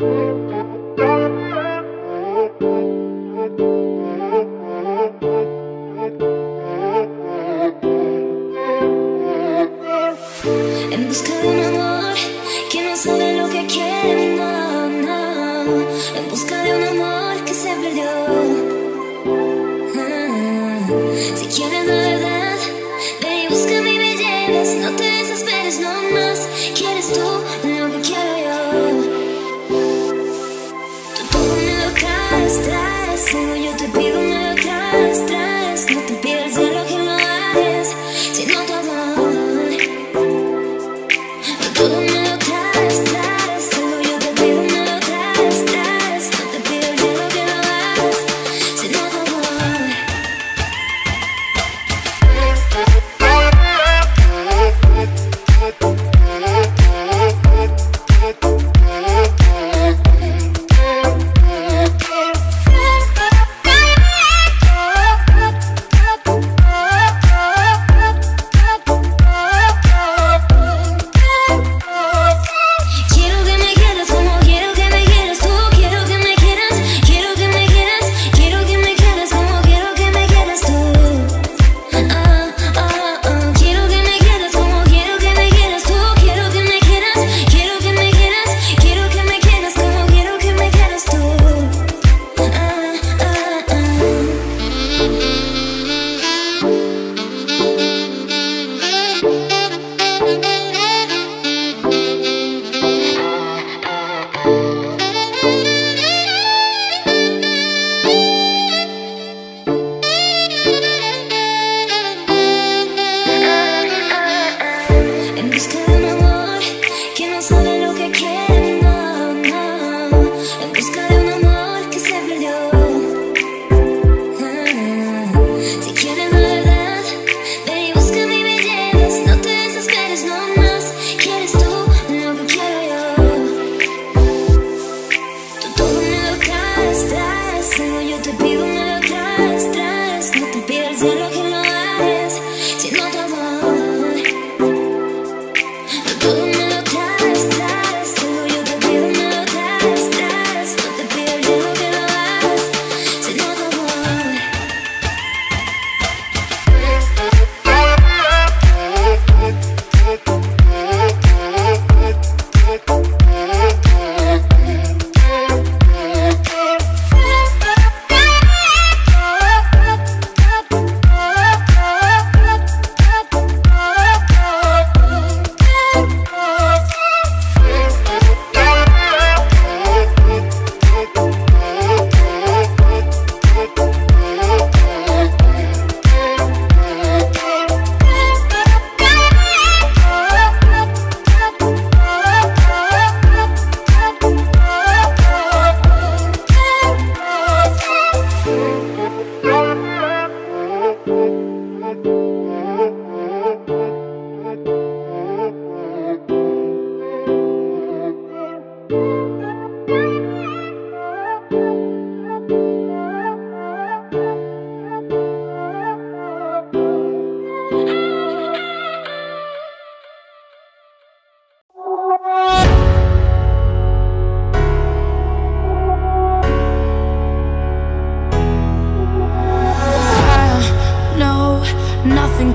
En busca de un amor que no sabe lo que quiere, no, no. En busca de un amor que se perdió. Ah, si quieres la verdad. understand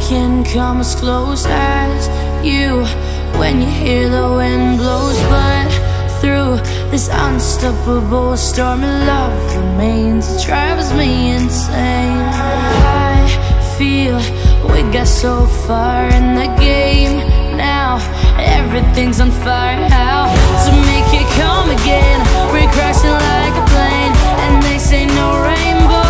can come as close as you When you hear the wind blows. But through this unstoppable storm of love remains. It drives me insane. I feel we got so far in the game now. Everything's on fire, how to make it come again. We're crashing like a plane and they say no rainbow.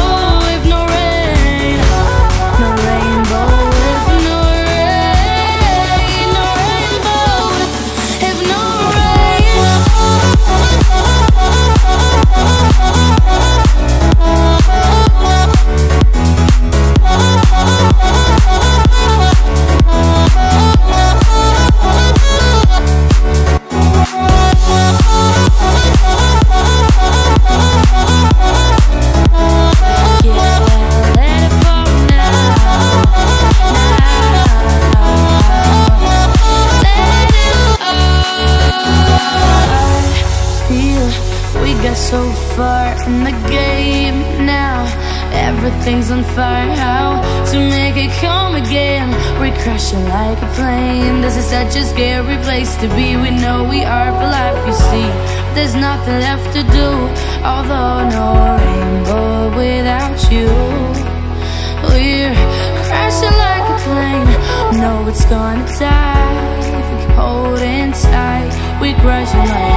nothing left to do Although no rainbow without you. We're crashing like a plane. No, it's gonna dive We keep holding tight We're crashing like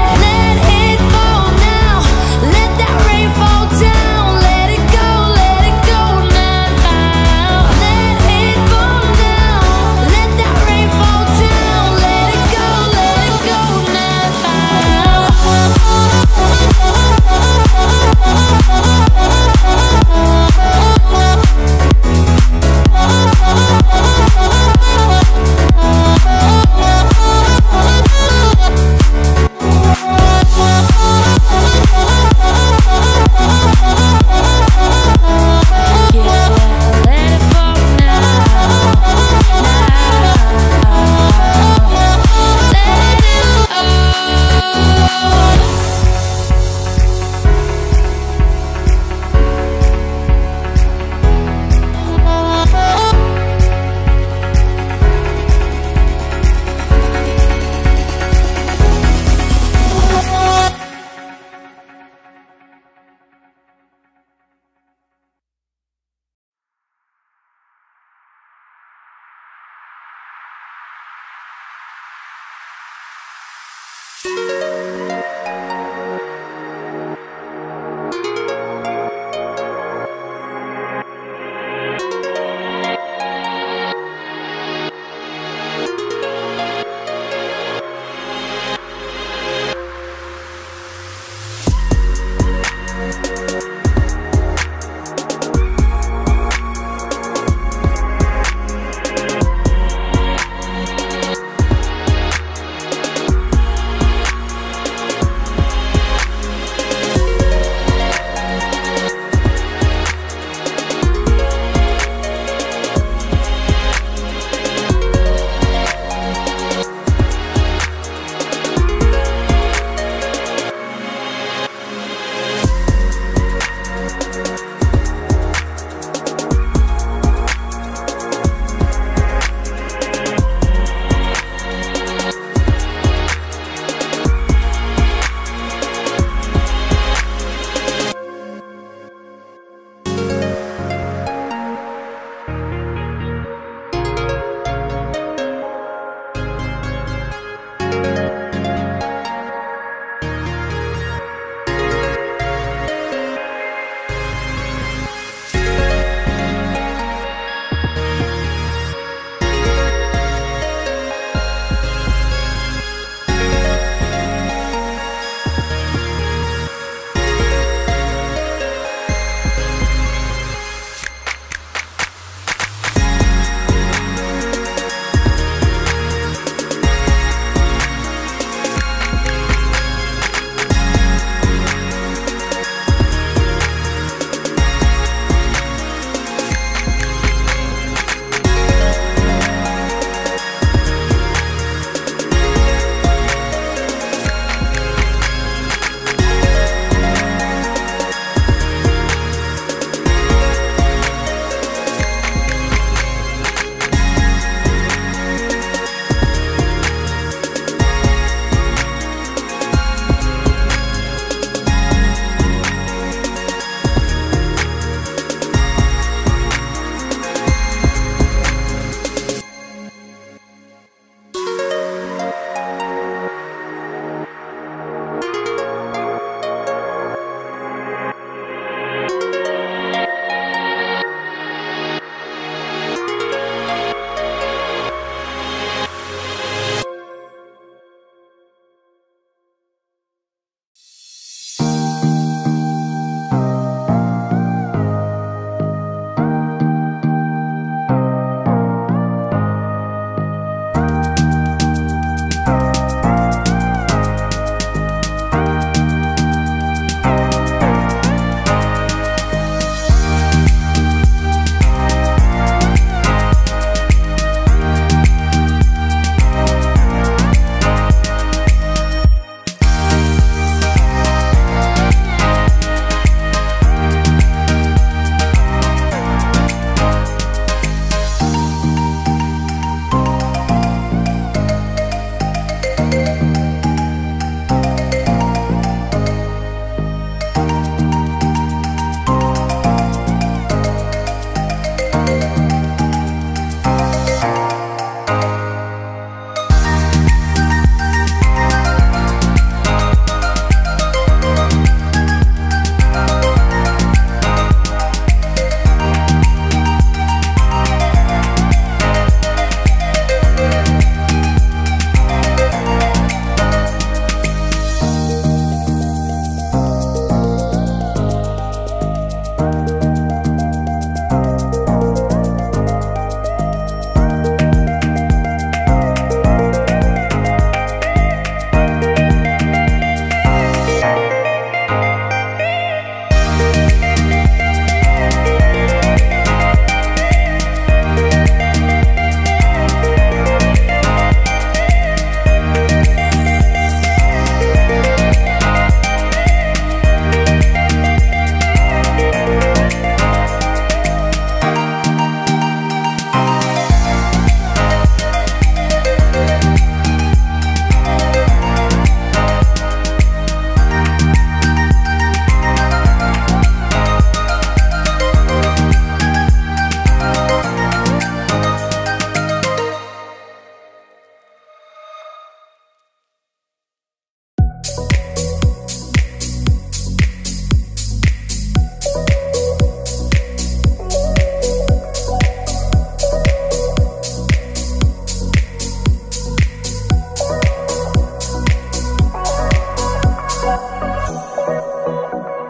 Música